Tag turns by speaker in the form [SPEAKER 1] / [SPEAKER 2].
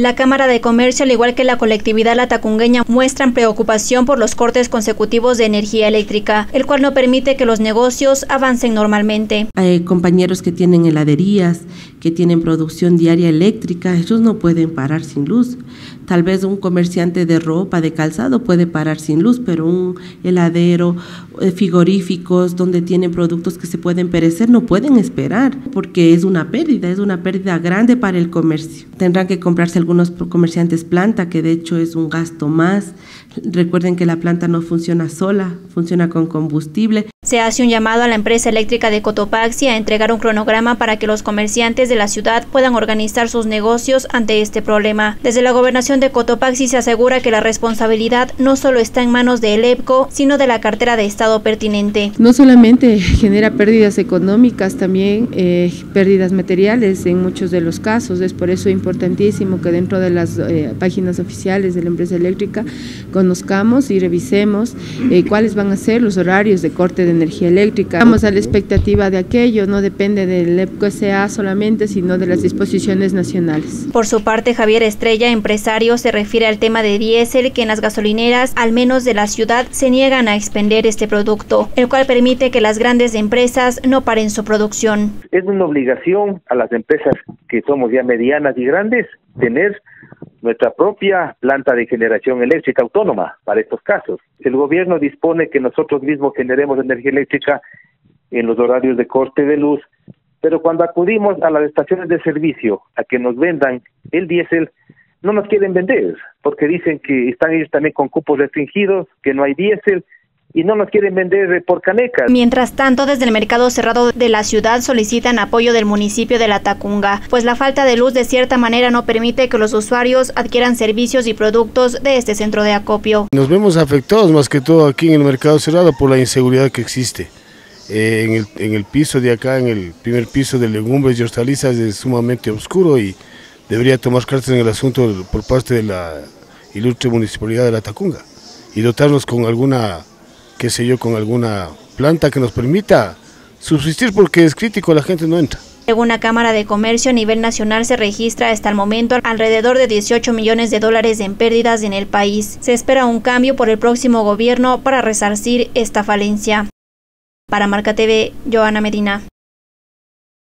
[SPEAKER 1] La Cámara de Comercio, al igual que la colectividad latacungueña, muestran preocupación por los cortes consecutivos de energía eléctrica, el cual no permite que los negocios avancen normalmente.
[SPEAKER 2] Hay compañeros que tienen heladerías, que tienen producción diaria eléctrica, ellos no pueden parar sin luz. Tal vez un comerciante de ropa, de calzado puede parar sin luz, pero un heladero, eh, frigoríficos donde tienen productos que se pueden perecer no pueden esperar porque es una pérdida, es una pérdida grande para el comercio. Tendrán que comprarse algunos comerciantes planta, que de hecho es un gasto más. Recuerden que la planta no funciona sola, funciona con combustible.
[SPEAKER 1] Se hace un llamado a la empresa eléctrica de Cotopaxi a entregar un cronograma para que los comerciantes de la ciudad puedan organizar sus negocios ante este problema. Desde la gobernación de Cotopaxi se asegura que la responsabilidad no solo está en manos de EPCO, sino de la cartera de Estado pertinente.
[SPEAKER 3] No solamente genera pérdidas económicas, también eh, pérdidas materiales en muchos de los casos. Es por eso importantísimo que dentro de las eh, páginas oficiales de la empresa eléctrica conozcamos y revisemos eh, cuáles van a ser los horarios de corte de energía eléctrica. Estamos a la expectativa de aquello, no depende del EPCO-SA solamente, sino de las disposiciones nacionales.
[SPEAKER 1] Por su parte, Javier Estrella, empresario, se refiere al tema de diésel, que en las gasolineras, al menos de la ciudad, se niegan a expender este producto, el cual permite que las grandes empresas no paren su producción.
[SPEAKER 4] Es una obligación a las empresas que somos ya medianas y grandes tener nuestra propia planta de generación eléctrica autónoma para estos casos. El gobierno dispone que nosotros mismos generemos energía eléctrica en los horarios de corte de luz, pero cuando acudimos a las estaciones de servicio a que nos vendan el diésel, no nos quieren vender, porque dicen que están ellos también con cupos restringidos, que no hay diésel, y no nos quieren vender por canecas.
[SPEAKER 1] Mientras tanto, desde el mercado cerrado de la ciudad solicitan apoyo del municipio de La Tacunga, pues la falta de luz de cierta manera no permite que los usuarios adquieran servicios y productos de este centro de acopio.
[SPEAKER 5] Nos vemos afectados más que todo aquí en el mercado cerrado por la inseguridad que existe. Eh, en, el, en, el, piso de acá, en el primer piso de legumbres y hortalizas es sumamente oscuro y debería tomar cartas en el asunto por parte de la ilustre municipalidad de La Tacunga y dotarnos con alguna qué sé yo, con alguna planta que nos permita subsistir porque es crítico, la gente no entra.
[SPEAKER 1] Según la Cámara de Comercio a nivel nacional se registra hasta el momento alrededor de 18 millones de dólares en pérdidas en el país. Se espera un cambio por el próximo gobierno para resarcir esta falencia. Para Marca TV, Joana Medina.